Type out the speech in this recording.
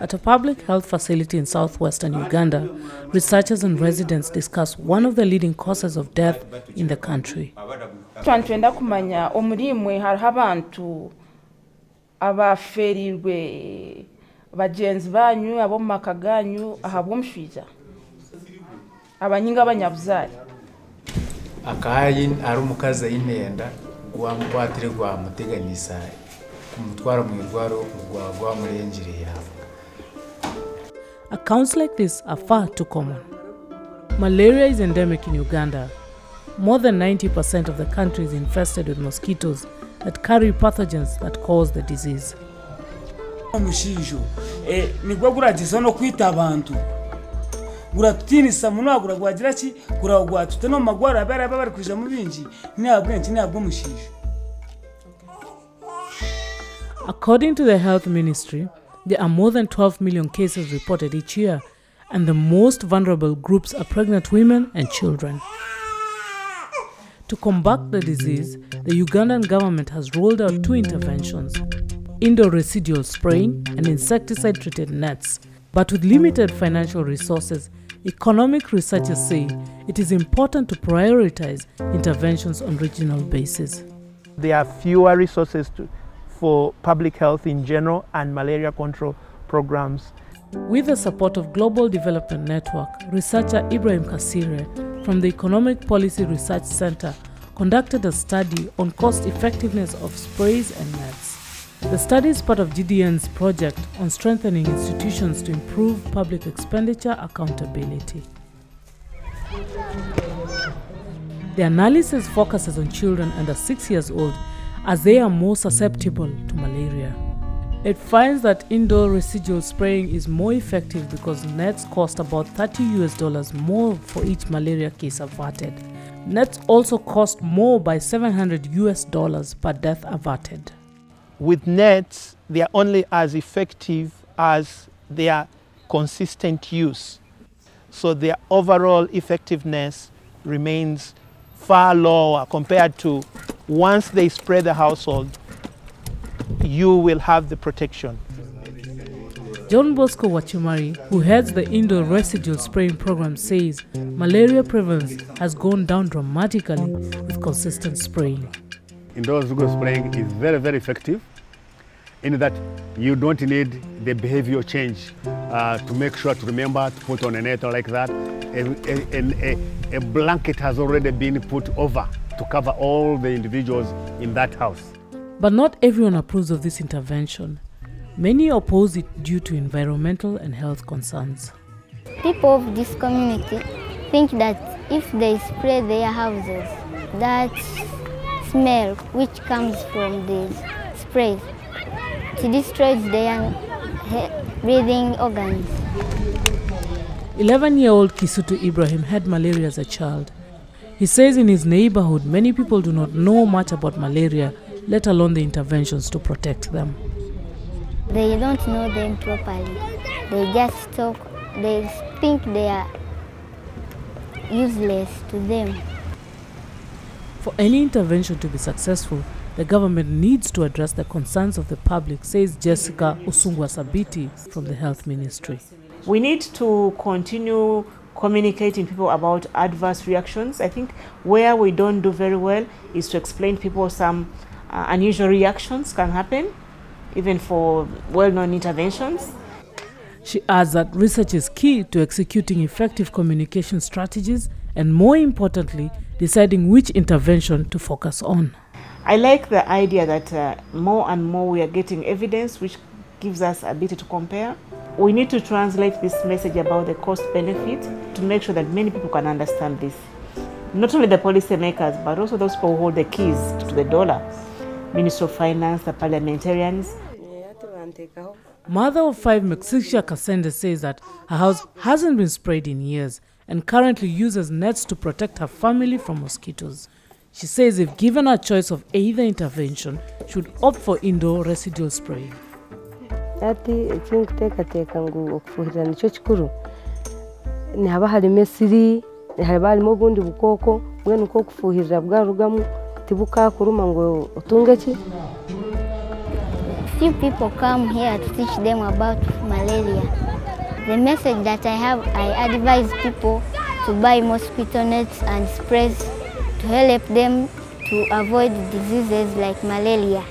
At a public health facility in southwestern Uganda, researchers and residents discuss one of the leading causes of death in the country. twantwenda kumanya omuriimwe hariho abantu abaferirwe bagenzi banyu ab'omu maka ganyu ahabw'omushwija abanyinga abanyabuzari akahayi ari omukazi aine enda gwamukwatire gwamuteganisa kumutwara mu irwaro gwamurengire yawe Accounts like this are far too common. Malaria is endemic in Uganda. More than 90% of the country is infested with mosquitoes that carry pathogens that cause the disease. omushiijo eh, nigwo guragiza no kwita abantu guratutinisa muno guragwagira ki guragwatute no magwara abari aba bari kuja mu bingi nihabwenki nihabwo omushiijo According to the health ministry, there are more than 12 million cases reported each year, and the most vulnerable groups are pregnant women and children. To combat the disease, the Ugandan government has rolled out two interventions indoor residual spraying and insecticide treated nets. But with limited financial resources, economic researchers say it is important to prioritize interventions on regional basis. There are fewer resources to, for public health in general and malaria control programs. With the support of Global Development Network, researcher Ibrahim Kasirye from the Economic Policy Research Center conducted a study on cost effectiveness of sprays and nets. The study is part of GDN's project on strengthening institutions to improve public expenditure accountability. The analysis focuses on children under 6 years old as they are more susceptible to malaria. It finds that indoor residual spraying is more effective because nets cost about 30 US dollars more for each malaria case averted. Nets also cost more by 700 US dollars per death averted. With nets, they are only as effective as their consistent use. So their overall effectiveness remains far lower compared to once they spray the household, you will have the protection. John Bosco Wachumari, who heads the indoor residual spraying program, says malaria prevalence has gone down dramatically with consistent spraying. indoor residual spraying is very, very effective in that you don't need the behavior change uh, to make sure to remember to put on a net or like that. A, a, a, a blanket has already been put over to cover all the individuals in that house. But not everyone approves of this intervention. Many oppose it due to environmental and health concerns. People of this community think that if they spray their houses, that smell which comes from the sprays, it destroys their breathing organs. 11 year old Kisutu Ibrahim had malaria as a child. He says in his neighborhood, many people do not know much about malaria, let alone the interventions to protect them. They don't know them properly. They just talk, they think they are useless to them. For any intervention to be successful, the government needs to address the concerns of the public, says Jessica Nsungwa Sabiti from the Health Ministry. We need to continue communicating people about adverse reactions. I think where we don't do very well is to explain people some uh, unusual reactions can happen, even for well-known interventions. She adds that research is key to executing effective communication strategies and, more importantly, deciding which intervention to focus on. I like the idea that uh, more and more we are getting evidence which gives us a bit to compare. We need to translate this message about the cost benefit to make sure that many people can understand this. Not only the policymakers, but also those who hold the keys to the dollar. Minister of Finance, the parliamentarians. Mother of five, Mexisha Kasende, says that her house hasn't been sprayed in years and currently uses nets to protect her family from mosquitoes. She says if given a choice of either intervention, she would opt for indoor residual spraying. Ati ekinkuteekateeka ngu okufuhirira nikyo kikuru nihaba harimu esiri nihaba harimu obundi bukooko mbwenu nk'okufuhirira bwarugamu tibukakuruma ngu otunge ki few people come here to teach them about malaria. The message that I have, I advise people to buy mosquito nets and sprays to help them to avoid diseases like malaria.